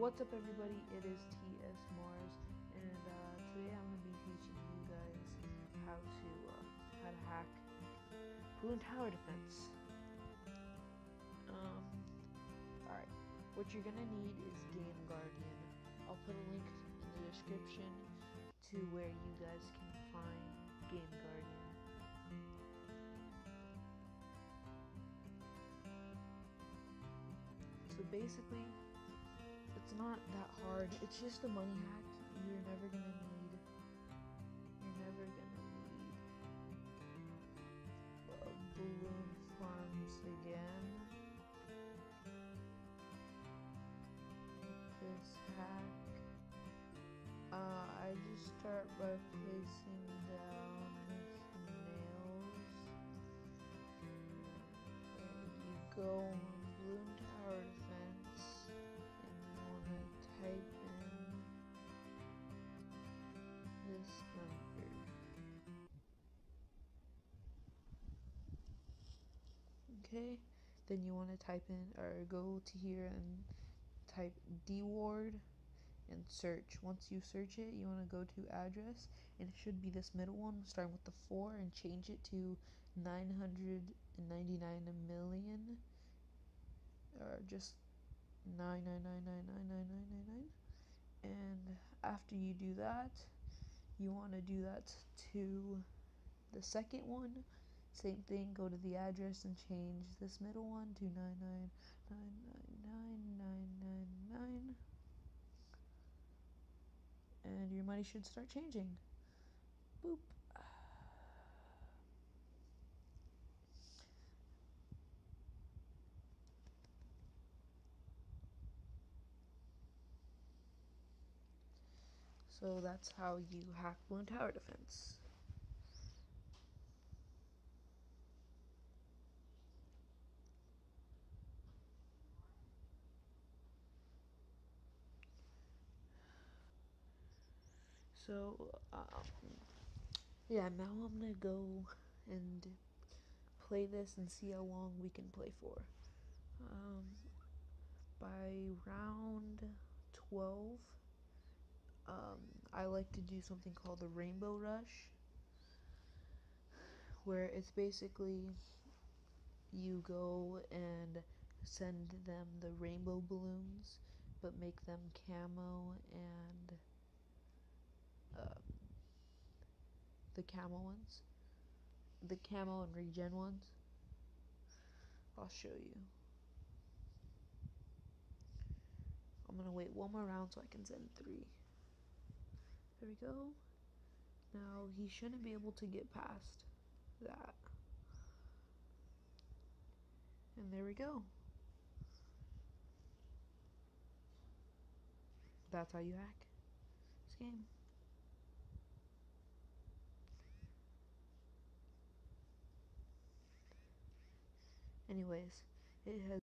What's up everybody, it is TS Marhz, and uh, today I'm to be teaching you guys how to, uh, how to hack Balloon Tower Defense. Um, alright, what you're going to need is Game Guardian. I'll put a link in the description to where you guys can find Game Guardian. So basically, not that hard. It's just a money hack you're never gonna need. You're never gonna need uh, balloon farms again. This hack. Uh, I just start by placing down nails. And you go okay, then you want to type in or go to here and type Dword and search. Once you search it, you want to go to address and it should be this middle one. Starting with the 4 and change it to 999 million or just 999999999 and after you do that, you want to do that to the second one same thing go to the address and change this middle one to nine nine nine nine nine nine nine and your money should start changing. Boop. So that's how you hack Balloon Tower Defense. So, um, yeah, now I'm gonna go and play this and see how long we can play for. Um, by round 12, um, I like to do something called the Rainbow Rush, where it's basically you go and send them the rainbow balloons, but make them camo and uh, the camo ones, the camo and regen ones. I'll show you. I'm gonna wait one more round so I can send three. There we go. Now he shouldn't be able to get past that. And there we go. That's how you hack this game. Anyways, it has